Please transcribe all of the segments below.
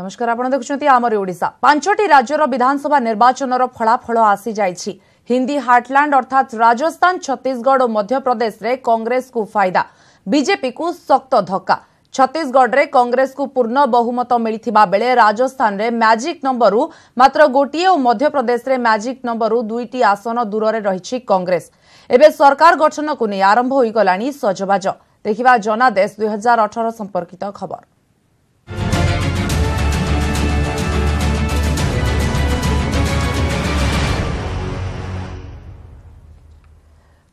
ନମସ୍କାର ଆପଣ ଦେଖୁଛନ୍ତି ଆମର ଓଡ଼ିଶା ପାଞ୍ଚଟି ରାଜ୍ୟର ବିଧାନସଭା ନିର୍ବାଚନର ଫଳାଫଳ ଆସିଯାଇଛି ହିନ୍ଦୀ ହାର୍ଟଲ୍ୟାଣ୍ଡ ଅର୍ଥାତ୍ ରାଜସ୍ଥାନ ଛତିଶଗଡ଼ ଓ ମଧ୍ୟପ୍ରଦେଶରେ କଂଗ୍ରେସକୁ ଫାଇଦା ବିଜେପିକୁ ଶକ୍ତ ଧକ୍କା ଛତିଶଗଡ଼ରେ କଂଗ୍ରେସକୁ ପୂର୍ଣ୍ଣ ବହୁମତ ମିଳିଥିବା ବେଳେ ରାଜସ୍ଥାନରେ ମ୍ୟାଜିକ୍ ନମ୍ବରରୁ ମାତ୍ର ଗୋଟିଏ ଓ ମଧ୍ୟପ୍ରଦେଶରେ ମ୍ୟାଜିକ୍ ନମ୍ବରରୁ ଦୁଇଟି ଆସନ ଦୂରରେ ରହିଛି କଂଗ୍ରେସ ଏବେ ସରକାର ଗଠନକୁ ନେଇ ଆରମ୍ଭ ହୋଇଗଲାଣି ସଜବାଜ ଦେଖିବା ଜନାଦେଶ ଦୁଇ ହଜାର ଅଠର ସମ୍ପର୍କିତ ଖବର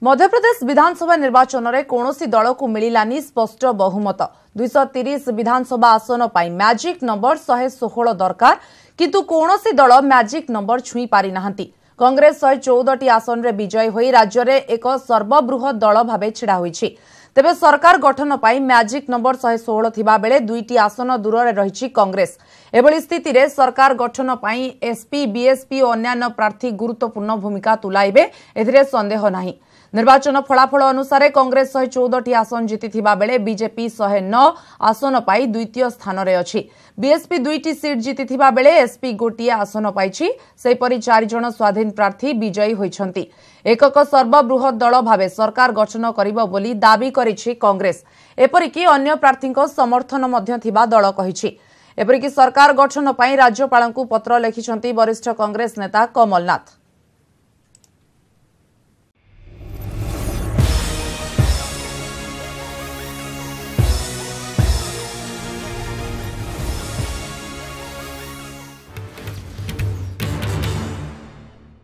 ମଧ୍ୟପ୍ରଦେଶ ବିଧାନସଭା ନିର୍ବାଚନରେ କୌଣସି ଦଳକୁ ମିଳିଲାନି ସ୍ପଷ୍ଟ ବହୁମତ। ଦୁଇଶହ ତିରିଶ ବିଧାନସଭା ଆସନ ପାଇଁ ମ୍ୟାଜିକ୍ ନମ୍ବର ଶହେ ଷୋହଳ ଦରକାର କିନ୍ତୁ କୌଣସି ଦଳ ମ୍ୟାଜିକ୍ ନମ୍ବର ଛୁଇଁ ପାରିନାହାନ୍ତି। କଂଗ୍ରେସ ଶହେ ଚଉଦଟି ଆସନରେ ବିଜୟୀ ହୋଇ ରାଜ୍ୟରେ ଏକ ସର୍ବବୃହତ ଦଳ ଭାବେ ଛିଡ଼ା ହୋଇଛି। ତେବେ ସରକାର ଗଠନ ପାଇଁ ମ୍ୟାଜିକ୍ ନମ୍ବର ଶହେ ଷୋହଳ ଥିବାବେଳେ ଦୁଇଟି ଆସନ ଦୂରରେ ରହିଛି କଂଗ୍ରେସ। ଏଭଳି ସ୍ଥିତିରେ ସରକାର ଗଠନ ପାଇଁ ଏସ୍ପି ବିଏସ୍ପି ଓ ଅନ୍ୟାନ୍ୟ ପ୍ରାର୍ଥୀ ଗୁରୁତ୍ୱପୂର୍ଣ୍ଣ ଭୂମିକା ତୁଲାଇବେ ଏଥିରେ ସନ୍ଦେହ ନାହିଁ। ନିର୍ବାଚନ ଫଳାଫଳ ଅନୁସାରେ କଂଗ୍ରେସ ଶହେ ଚଉଦଟି ଆସନ ଜିତିଥିବା ବେଳେ ବିଜେପି ଶହେ ନଅ ଆସନ ପାଇ ଦ୍ୱିତୀୟ ସ୍ଥାନରେ ଅଛି। ବିଏସ୍ପି ଦୁଇଟି ସିଟ୍ ଜିତିଥିବା ବେଳେ ଏସ୍ପି ଗୋଟିଏ ଆସନ ପାଇଛି। ସେହିପରି ଚାରିଜଣ ସ୍ୱାଧୀନ ପ୍ରାର୍ଥୀ ବିଜୟୀ ହୋଇଛନ୍ତି। ଏକକ ସର୍ବବୃହତ ଦଳ ଭାବେ ସରକାର ଗଠନ କରିବ ବୋଲି ଦାବି କରିଛି କଂଗ୍ରେସ। ଏପରିକି ଅନ୍ୟ ପ୍ରାର୍ଥୀଙ୍କ ସମର୍ଥନ ମଧ୍ୟ ଥିବା ଦଳ କହିଛି। ଏପରିକି ସରକାର ଗଠନ ପାଇଁ ରାଜ୍ୟପାଳଙ୍କୁ ପତ୍ର ଲେଖିଛନ୍ତି ବରିଷ୍ଠ କଂଗ୍ରେସ ନେତା କମଲନାଥ।